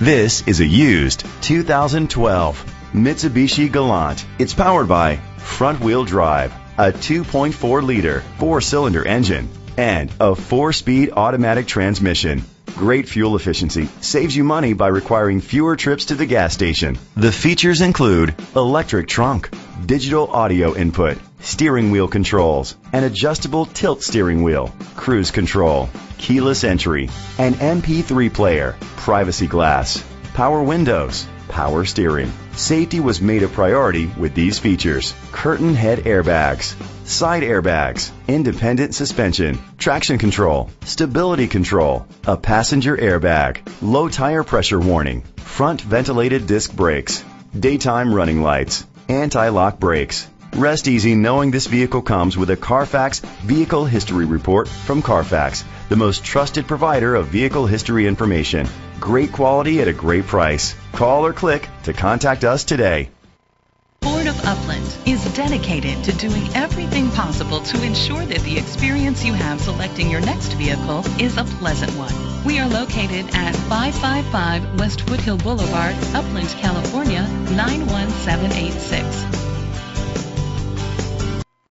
This is a used 2012 Mitsubishi Galant. It's powered by front wheel drive, a 2.4 liter four cylinder engine, and a four speed automatic transmission. Great fuel efficiency saves you money by requiring fewer trips to the gas station. The features include electric trunk, digital audio input, steering wheel controls, an adjustable tilt steering wheel, cruise control, keyless entry, an MP3 player, privacy glass, power windows, power steering. Safety was made a priority with these features. Curtain head airbags, side airbags, independent suspension, traction control, stability control, a passenger airbag, low tire pressure warning, front ventilated disc brakes, daytime running lights, anti-lock brakes. Rest easy knowing this vehicle comes with a Carfax Vehicle History Report from Carfax, the most trusted provider of vehicle history information. Great quality at a great price. Call or click to contact us today. Ford of Upland is dedicated to doing everything possible to ensure that the experience you have selecting your next vehicle is a pleasant one. We are located at 555 West Foothill Boulevard, Upland, California 91786.